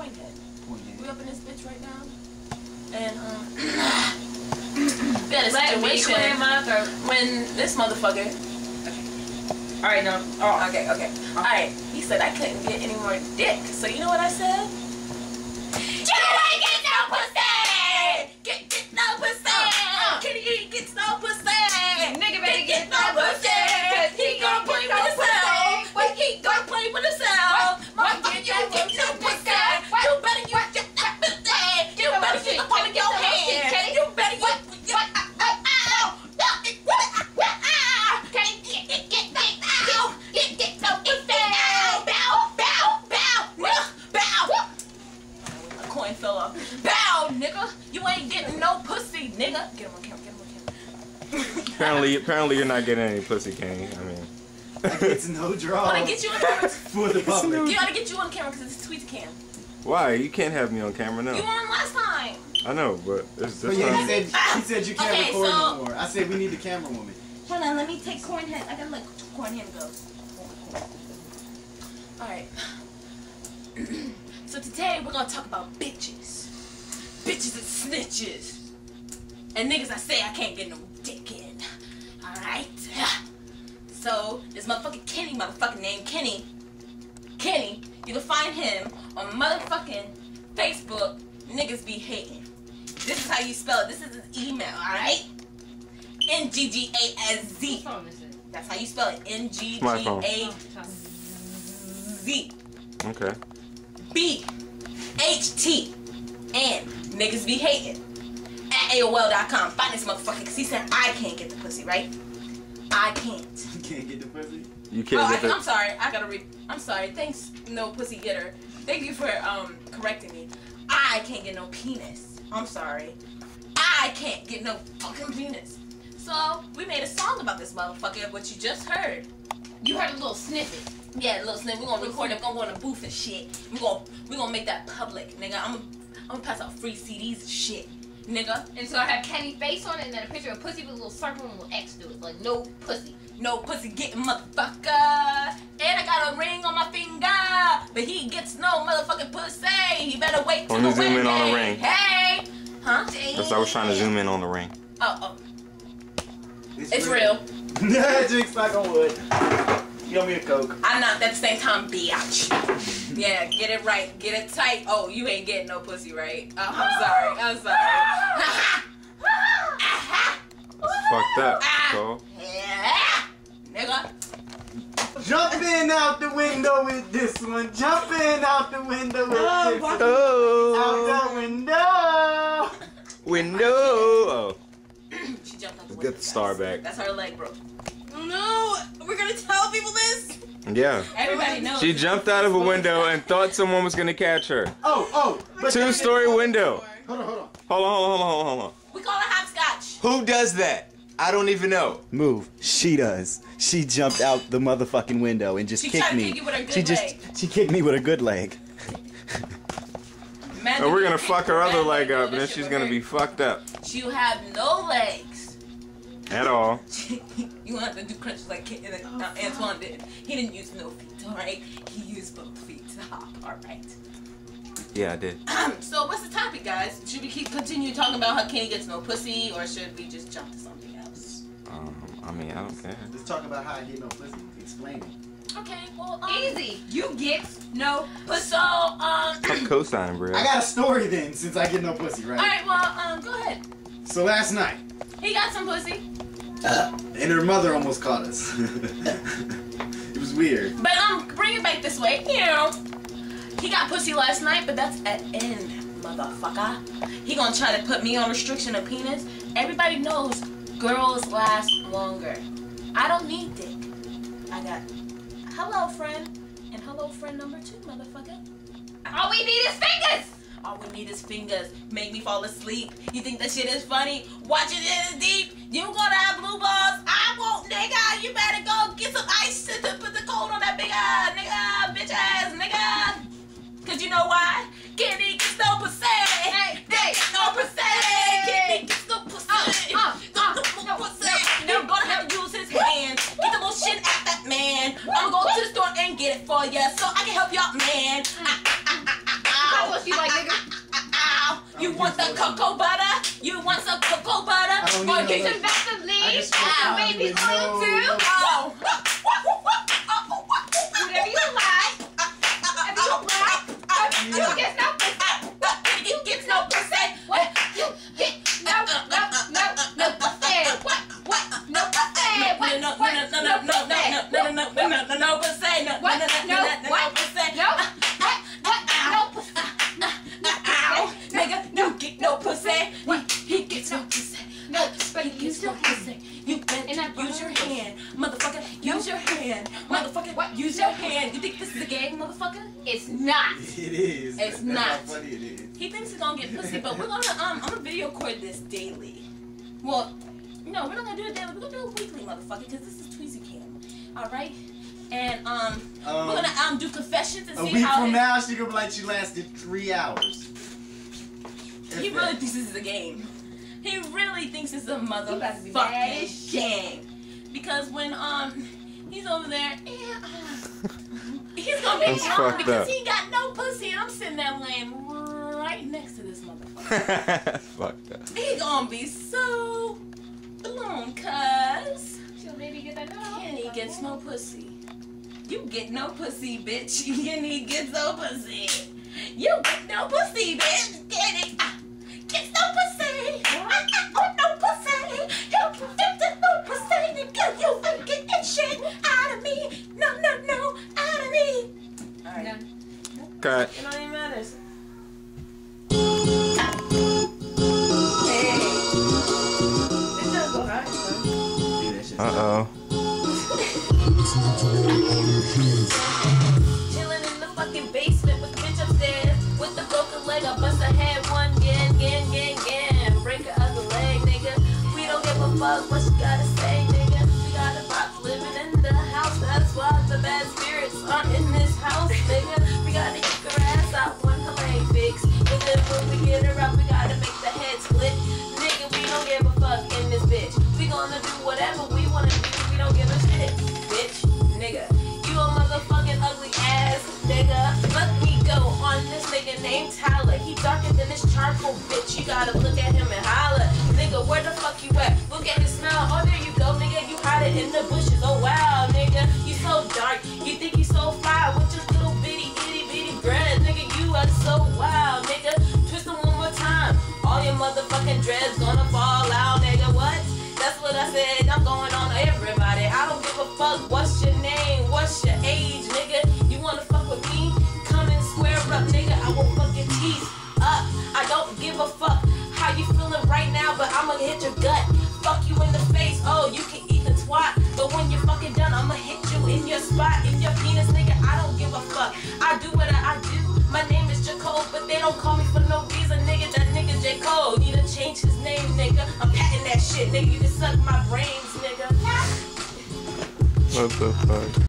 Coinhead. Coinhead. We up in this bitch right now, and um, we had a Let me situation clear my throat. when this motherfucker. Okay. All right, no. Oh, okay, okay. All right. He said I couldn't get any more dick. So you know what I said? Coin fell off. Bow, nigga. You ain't getting no pussy, nigga. Get him on camera. Get him on camera. Apparently, apparently you're not getting any pussy, King. I mean, It's no draw. I wanna get you on camera. for the public. You gotta get you on camera because it's tweet cam. why? You can't have me on camera no. You now. on last time. I know, but it's But this yeah, he said he said you can't Okay, record so- no more. I said we need the camera woman. Hold on, let me take Cornhead. I gotta let Cornhead go. Alright. so today we're gonna talk about bitches. Bitches and snitches. And niggas I say I can't get no dick in. Alright? So this motherfucking Kenny, motherfucking name Kenny. Kenny, you can find him on motherfucking Facebook. Niggas be hating. This is how you spell it. This is his email, alright? N G G A S Z. phone is it? That's how you spell it. N G G My phone. A sorry. Z Okay. B H T and niggas be hating at AOL.com. Find this motherfucker because he said I can't get the pussy, right? I can't. You can't get the pussy. You Oh, can't I, get the. I'm sorry. I gotta read. I'm sorry. Thanks, no pussy getter. Thank you for um correcting me. I can't get no penis. I'm sorry. I can't get no fucking penis. So we made a song about this motherfucker, what you just heard. You heard a little snippet. Yeah, little snip. We're gonna record it. We're gonna go in the booth and shit. We're gonna we gonna make that public, nigga. I'm I'm gonna pass out free CDs and shit, nigga. And so I have Kenny face on it and then a picture of pussy with a little circle and a little X through it. Like no pussy. No pussy getting motherfucker. And I got a ring on my finger, but he gets no motherfucking pussy. He better wait till Let me the zoom in on the ring. Hey, huh? Because I was trying to zoom in on the ring. Oh, oh, it's real. Drinks back on wood. You owe me a coke. I'm not that same time, bitch. Yeah, get it right, get it tight. Oh, you ain't getting no pussy, right? Oh, I'm sorry, I'm sorry. That's fucked up, Cole. Yeah, nigga. Jumping out the window with this one. Jumping out the window with oh, this one. Oh, Out the oh. window. window. Oh, She jumped out the Let's window, get the star guys. back. That's her leg broke. No, we're gonna tell people this. Yeah. Everybody knows. She jumped out of a window and thought someone was gonna catch her. Oh, oh. Two story window. Hold on, hold on. Hold on, hold on, hold on, hold on. We call it hopscotch. Who does that? I don't even know. Move. She does. She jumped out the motherfucking window and just She kicked me. with her good she just leg. she kicked me with a good leg. Imagine And we're gonna fuck her her other leg, leg up, and then she's gonna be fucked up You have no legs. At all. you gonna do crunches like Ken- like, Oh, uh, Antoine did. He didn't use no feet, alright? He used both feet to hop, alright? Yeah, I did. so what's the topic, guys? Should we keep continue talking about how Kenny gets no pussy, or should we just jump to something else? Um, I mean, I don't care. Let's talk about how I get no pussy. Explain it. Okay, well, um, Easy. You get no But so, um, I'm bro. I got a story then, since I get no pussy, right? alright, well, um, go ahead. So last night, He got some pussy, and her mother almost caught us. it was weird. but um, bring it back this way. You he got pussy last night, but that's at end, motherfucker. He gonna try to put me on restriction of penis. Everybody knows girls last longer. I don't need dick. I got hello friend and hello friend number two, motherfucker. All we need is fingers. All we need is fingers. Make me fall asleep. You think that shit is funny? Watch it in the deep. You gonna have blue balls. I won't, nigga. You better go get some ice to, put the cold on that big ass, nigga, bitch ass, nigga. Cause you know why? Kenny gets no pussy. Hey, they get no pussy. Kenny gets no pussy. Uh, uh, uh, no, no, pussy. You're gonna have to use his hands. Get the little shit at that man. I'm gonna go to the store and get it for ya so I can help y'all, man. Ah, ah, Oh, no. Oh, you can back the leaves. Baby, follow through. It's That's not. how funny it is. He thinks he's gonna get pussy, but we're gonna um, I'm gonna video record this daily. Well, no, we're not gonna do it daily. We're gonna do it weekly, motherfucker, because this is Tweezy Cam. All right. And um, Um, we're gonna um do confessions and a week how from it- now, she gonna be like she lasted three hours. He If really that. thinks this is a game. He really thinks it's a about to be motherfucking game. Because when um he's over there, yeah, uh, he's gonna be That's wrong fucked because up. he got no pussy, and I'm sitting there laying right next to this motherfucker. That's fucked up. he gonna be so blown, cuz She'll maybe get that no. Kenny gets no pussy. You get no pussy, bitch. Kenny gets no pussy. You get no pussy, bitch. Cut. It don't even matter. Do. Uh oh. Chilling in the fucking basement with bitch upstairs. With the broken leg, I bust her head one again, again, again, again. Break her other leg, nigga. We don't give a fuck what you gotta say, nigga. We got a box living in the house. That's why the bad spirits are in this house, nigga. Then when we get her we gotta make the head split. Nigga, we don't give a fuck in this bitch. We gonna do whatever we wanna do. We don't give a shit, bitch, nigga. You a motherfucking ugly ass nigga. Let me go on this nigga named Tyler. He darker than this charcoal bitch. You gotta look at him and holler. Nigga, where the fuck you at? Look at his smile. Oh, there you go, nigga. You hide it in the bushes. Dreads gonna fall out, nigga. What? That's what I said. What the fuck?